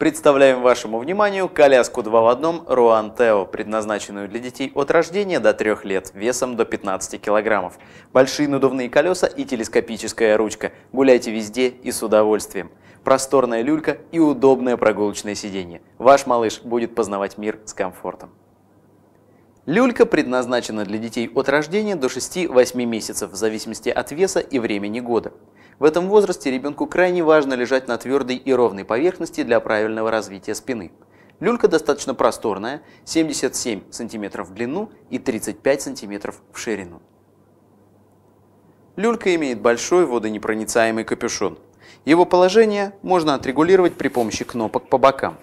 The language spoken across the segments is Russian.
Представляем вашему вниманию коляску 2 в 1 Руан Тео, предназначенную для детей от рождения до 3 лет, весом до 15 килограммов. Большие надувные колеса и телескопическая ручка. Гуляйте везде и с удовольствием. Просторная люлька и удобное прогулочное сиденье. Ваш малыш будет познавать мир с комфортом. Люлька предназначена для детей от рождения до 6-8 месяцев, в зависимости от веса и времени года. В этом возрасте ребенку крайне важно лежать на твердой и ровной поверхности для правильного развития спины. Люлька достаточно просторная, 77 см в длину и 35 см в ширину. Люлька имеет большой водонепроницаемый капюшон. Его положение можно отрегулировать при помощи кнопок по бокам.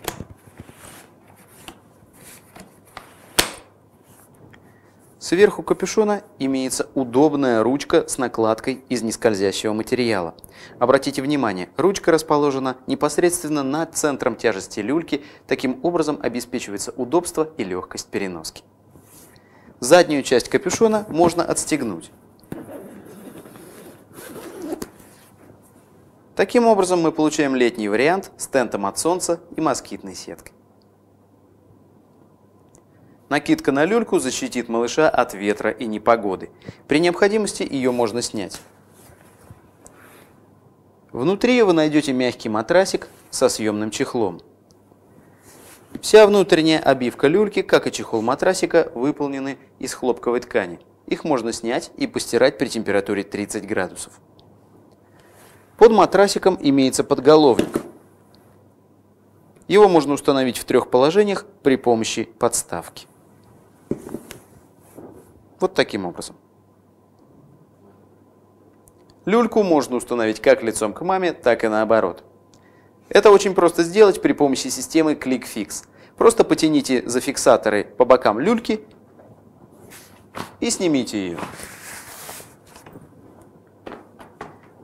Сверху капюшона имеется удобная ручка с накладкой из нескользящего материала. Обратите внимание, ручка расположена непосредственно над центром тяжести люльки, таким образом обеспечивается удобство и легкость переноски. Заднюю часть капюшона можно отстегнуть. Таким образом мы получаем летний вариант с тентом от солнца и москитной сеткой. Накидка на люльку защитит малыша от ветра и непогоды. При необходимости ее можно снять. Внутри вы найдете мягкий матрасик со съемным чехлом. Вся внутренняя обивка люльки, как и чехол матрасика, выполнены из хлопковой ткани. Их можно снять и постирать при температуре 30 градусов. Под матрасиком имеется подголовник. Его можно установить в трех положениях при помощи подставки. Вот таким образом. Люльку можно установить как лицом к маме, так и наоборот. Это очень просто сделать при помощи системы ClickFix. Просто потяните за фиксаторы по бокам люльки и снимите ее.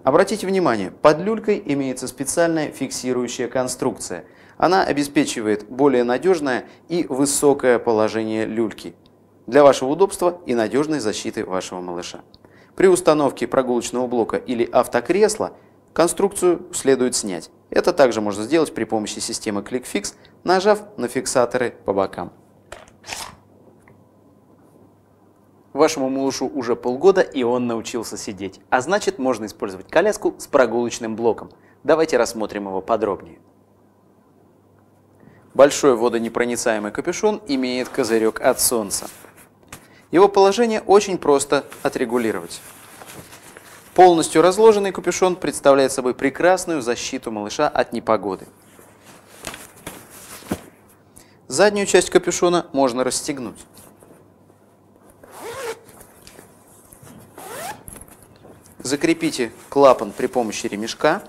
Обратите внимание, под люлькой имеется специальная фиксирующая конструкция. Она обеспечивает более надежное и высокое положение люльки для вашего удобства и надежной защиты вашего малыша. При установке прогулочного блока или автокресла конструкцию следует снять. Это также можно сделать при помощи системы ClickFix, нажав на фиксаторы по бокам. Вашему малышу уже полгода, и он научился сидеть. А значит, можно использовать коляску с прогулочным блоком. Давайте рассмотрим его подробнее. Большой водонепроницаемый капюшон имеет козырек от солнца. Его положение очень просто отрегулировать. Полностью разложенный капюшон представляет собой прекрасную защиту малыша от непогоды. Заднюю часть капюшона можно расстегнуть. Закрепите клапан при помощи ремешка.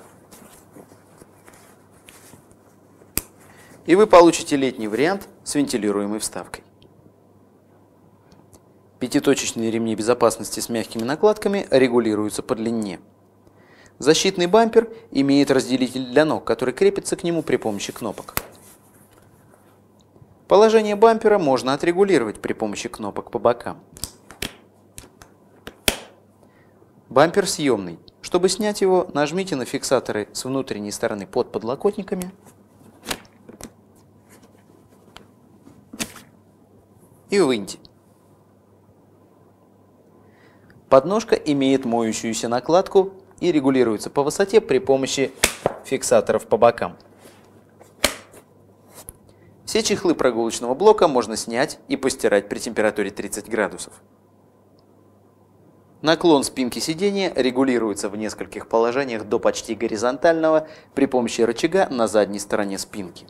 И вы получите летний вариант с вентилируемой вставкой. Пятиточечные ремни безопасности с мягкими накладками регулируются по длине. Защитный бампер имеет разделитель для ног, который крепится к нему при помощи кнопок. Положение бампера можно отрегулировать при помощи кнопок по бокам. Бампер съемный. Чтобы снять его, нажмите на фиксаторы с внутренней стороны под подлокотниками и выньте. Подножка имеет моющуюся накладку и регулируется по высоте при помощи фиксаторов по бокам. Все чехлы прогулочного блока можно снять и постирать при температуре 30 градусов. Наклон спинки сидения регулируется в нескольких положениях до почти горизонтального при помощи рычага на задней стороне спинки.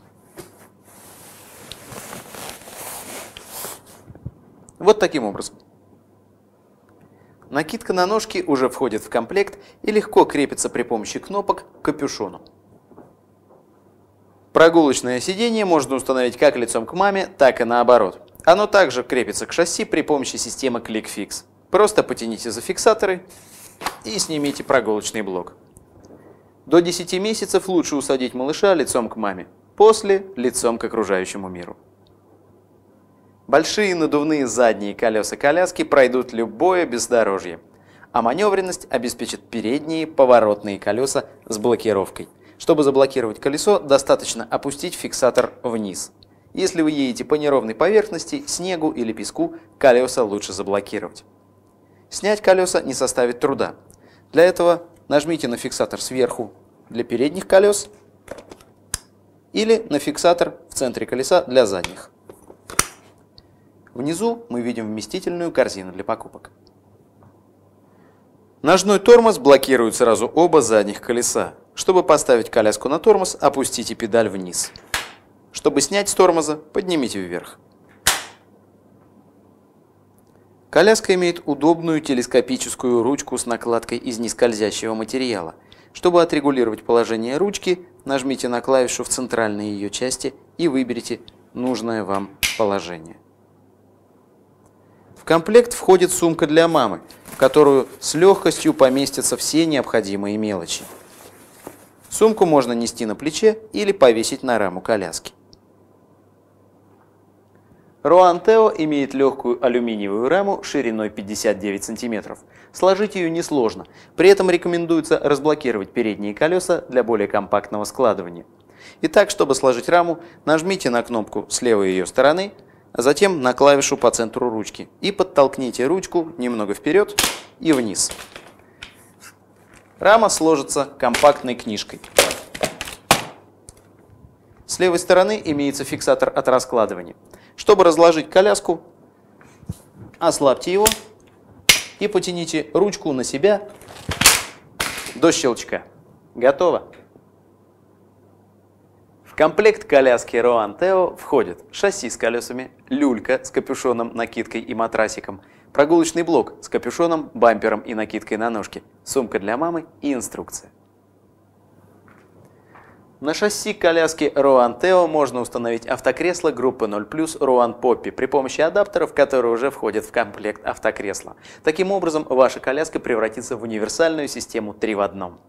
Вот таким образом. Накидка на ножки уже входит в комплект и легко крепится при помощи кнопок к капюшону. Прогулочное сиденье можно установить как лицом к маме, так и наоборот. Оно также крепится к шасси при помощи системы ClickFix. Просто потяните за фиксаторы и снимите прогулочный блок. До 10 месяцев лучше усадить малыша лицом к маме, после – лицом к окружающему миру. Большие надувные задние колеса коляски пройдут любое бездорожье, а маневренность обеспечит передние поворотные колеса с блокировкой, Чтобы заблокировать колесо, достаточно опустить фиксатор вниз. Если вы едете по неровной поверхности, снегу или песку, колеса лучше заблокировать. Снять колеса не составит труда. Для этого нажмите на фиксатор сверху для передних колес или на фиксатор в центре колеса для задних. Внизу мы видим вместительную корзину для покупок. Ножной тормоз блокирует сразу оба задних колеса. Чтобы поставить коляску на тормоз, опустите педаль вниз. Чтобы снять с тормоза, поднимите вверх. Коляска имеет удобную телескопическую ручку с накладкой из нескользящего материала. Чтобы отрегулировать положение ручки, нажмите на клавишу в центральной ее части и выберите нужное вам положение. Комплект входит сумка для мамы, в которую с легкостью поместятся все необходимые мелочи. Сумку можно нести на плече или повесить на раму коляски. Руан Тео имеет легкую алюминиевую раму шириной 59 см. Сложить ее несложно, при этом рекомендуется разблокировать передние колеса для более компактного складывания. Итак, чтобы сложить раму, нажмите на кнопку с левой ее стороны, затем на клавишу по центру ручки и подтолкните ручку немного вперед и вниз. Рама сложится компактной книжкой. С левой стороны имеется фиксатор от раскладывания. Чтобы разложить коляску, ослабьте его и потяните ручку на себя до щелчка. Готово. Комплект коляски Roan Teo входит шасси с колесами, люлька с капюшоном, накидкой и матрасиком, прогулочный блок с капюшоном, бампером и накидкой на ножки, сумка для мамы и инструкция. На шасси коляски Roan Teo можно установить автокресло группы 0 Roan Poppy при помощи адаптеров, которые уже входят в комплект автокресла. Таким образом, ваша коляска превратится в универсальную систему 3 в одном.